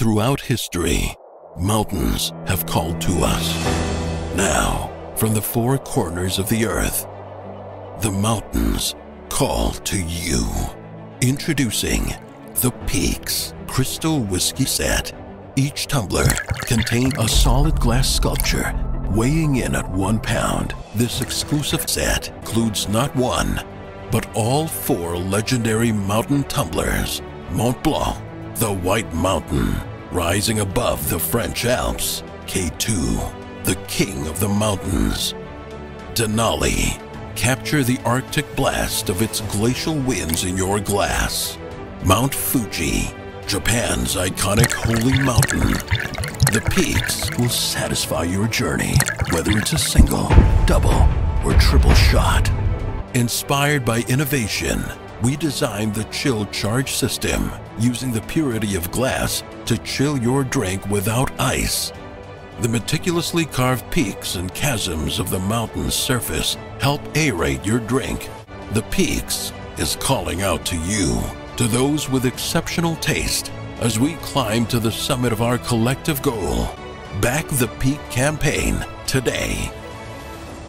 Throughout history, mountains have called to us. Now, from the four corners of the earth, the mountains call to you. Introducing the Peaks Crystal Whiskey Set. Each tumbler contains a solid glass sculpture weighing in at one pound. This exclusive set includes not one, but all four legendary mountain tumblers. Mont Blanc, the White Mountain, rising above the French Alps. K2, the King of the Mountains. Denali, capture the Arctic blast of its glacial winds in your glass. Mount Fuji, Japan's iconic holy mountain. The peaks will satisfy your journey, whether it's a single, double, or triple shot. Inspired by innovation, we designed the Chill Charge system using the purity of glass to chill your drink without ice. The meticulously carved peaks and chasms of the mountain's surface help aerate your drink. The Peaks is calling out to you, to those with exceptional taste, as we climb to the summit of our collective goal. Back the Peak campaign today.